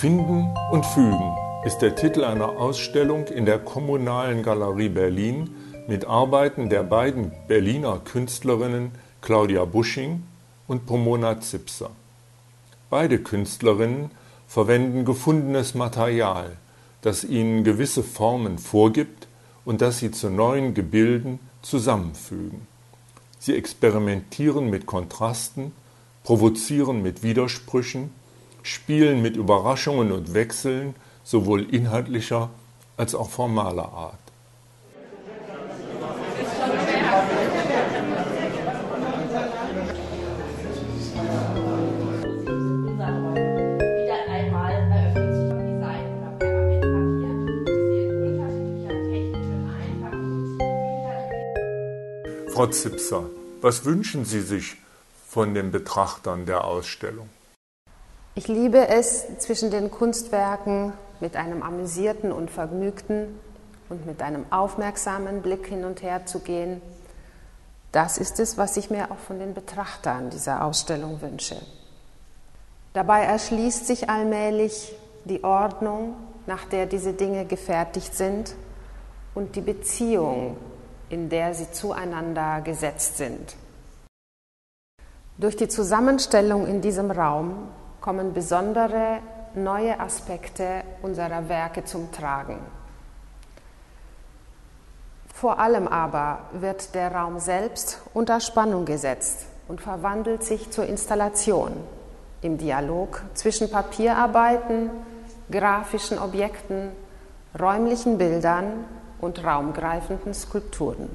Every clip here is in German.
Finden und Fügen ist der Titel einer Ausstellung in der Kommunalen Galerie Berlin mit Arbeiten der beiden Berliner Künstlerinnen Claudia Busching und Pomona Zipser. Beide Künstlerinnen verwenden gefundenes Material, das ihnen gewisse Formen vorgibt und das sie zu neuen Gebilden zusammenfügen. Sie experimentieren mit Kontrasten, provozieren mit Widersprüchen spielen mit Überraschungen und Wechseln sowohl inhaltlicher als auch formaler Art. Frau Zipser, was wünschen Sie sich von den Betrachtern der Ausstellung? Ich liebe es, zwischen den Kunstwerken mit einem amüsierten und vergnügten und mit einem aufmerksamen Blick hin und her zu gehen. Das ist es, was ich mir auch von den Betrachtern dieser Ausstellung wünsche. Dabei erschließt sich allmählich die Ordnung, nach der diese Dinge gefertigt sind und die Beziehung, in der sie zueinander gesetzt sind. Durch die Zusammenstellung in diesem Raum kommen besondere neue Aspekte unserer Werke zum Tragen. Vor allem aber wird der Raum selbst unter Spannung gesetzt und verwandelt sich zur Installation im Dialog zwischen Papierarbeiten, grafischen Objekten, räumlichen Bildern und raumgreifenden Skulpturen.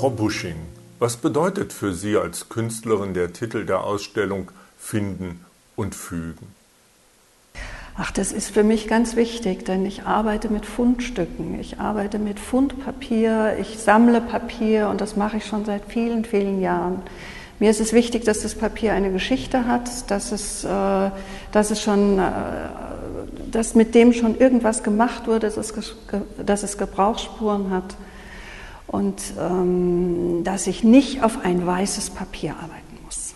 Frau Busching, was bedeutet für Sie als Künstlerin der Titel der Ausstellung Finden und Fügen? Ach, das ist für mich ganz wichtig, denn ich arbeite mit Fundstücken, ich arbeite mit Fundpapier, ich sammle Papier und das mache ich schon seit vielen, vielen Jahren. Mir ist es wichtig, dass das Papier eine Geschichte hat, dass es, äh, dass es schon, äh, dass mit dem schon irgendwas gemacht wurde, dass es, dass es Gebrauchsspuren hat und ähm, dass ich nicht auf ein weißes Papier arbeiten muss.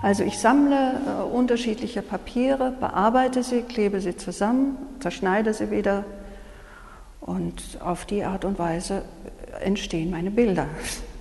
Also ich sammle äh, unterschiedliche Papiere, bearbeite sie, klebe sie zusammen, zerschneide sie wieder und auf die Art und Weise entstehen meine Bilder.